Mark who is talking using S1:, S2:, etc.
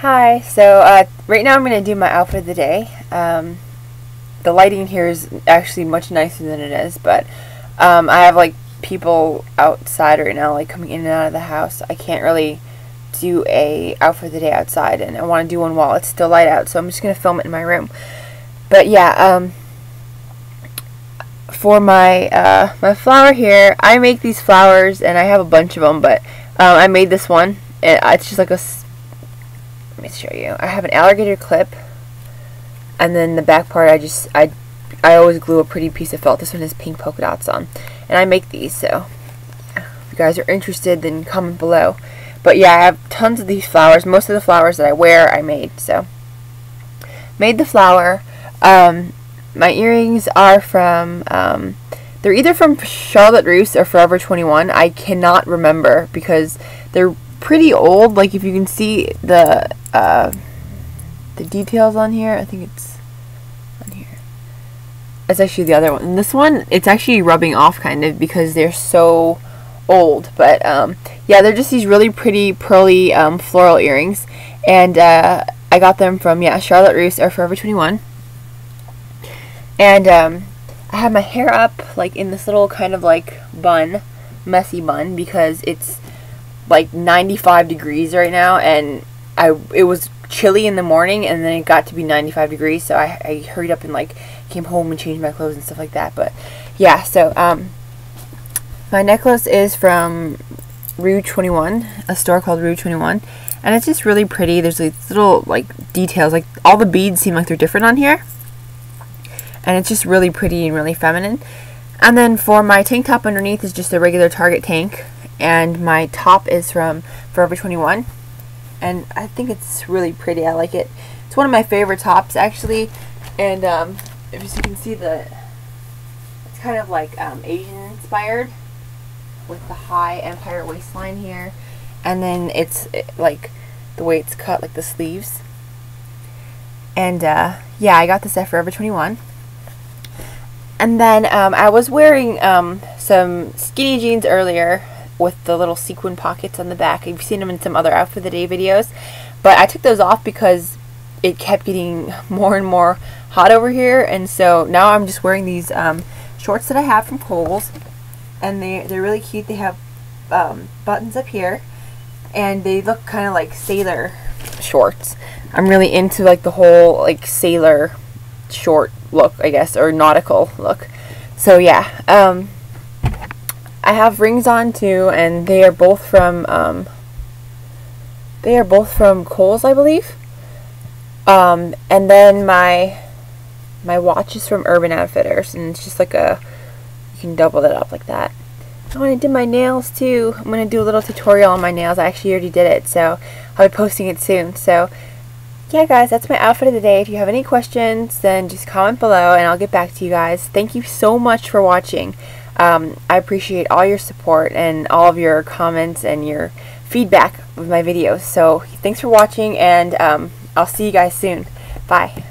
S1: Hi, so uh, right now I'm going to do my outfit of the day. Um, the lighting here is actually much nicer than it is, but um, I have like people outside right now, like coming in and out of the house. I can't really do a outfit of the day outside, and I want to do one while it's still light out, so I'm just going to film it in my room. But yeah, um, for my uh, my flower here, I make these flowers, and I have a bunch of them, but um, I made this one. It's just like a let me show you. I have an alligator clip, and then the back part I just I I always glue a pretty piece of felt. This one has pink polka dots on, and I make these. So if you guys are interested, then comment below. But yeah, I have tons of these flowers. Most of the flowers that I wear, I made. So made the flower. Um, my earrings are from. Um, they're either from Charlotte Russe or Forever 21. I cannot remember because they're pretty old. Like if you can see the uh, the details on here, I think it's on here. It's actually the other one. And this one, it's actually rubbing off kind of because they're so old. But um, yeah, they're just these really pretty pearly um, floral earrings, and uh, I got them from yeah Charlotte Russe or Forever 21. And um, I have my hair up like in this little kind of like bun, messy bun because it's like 95 degrees right now and I it was chilly in the morning and then it got to be 95 degrees so I, I hurried up and like came home and changed my clothes and stuff like that but yeah so um my necklace is from Rue 21 a store called Rue 21 and it's just really pretty. There's these little like details like all the beads seem like they're different on here and it's just really pretty and really feminine. And then for my tank top underneath is just a regular Target tank and my top is from Forever 21 and I think it's really pretty. I like it. It's one of my favorite tops actually. And um, if you can see the it's kind of like um, Asian inspired with the high empire waistline here. And then it's like the way it's cut like the sleeves. And uh, yeah I got this at Forever 21 and then um, I was wearing um, some skinny jeans earlier with the little sequin pockets on the back. You've seen them in some other outfit of the day videos. But I took those off because it kept getting more and more hot over here. And so now I'm just wearing these um, shorts that I have from Kohl's. And they, they're really cute. They have um, buttons up here. And they look kind of like sailor shorts. I'm really into like the whole like sailor short look, I guess, or nautical look. So yeah, um, I have rings on too, and they are both from um, they are both from Kohl's, I believe. Um, and then my my watch is from Urban Outfitters, and it's just like a you can double it up like that. I want to do my nails too. I'm going to do a little tutorial on my nails. I actually already did it, so I'll be posting it soon. So, yeah, guys, that's my outfit of the day. If you have any questions, then just comment below, and I'll get back to you guys. Thank you so much for watching. Um, I appreciate all your support and all of your comments and your feedback with my videos. So thanks for watching and um, I'll see you guys soon. Bye.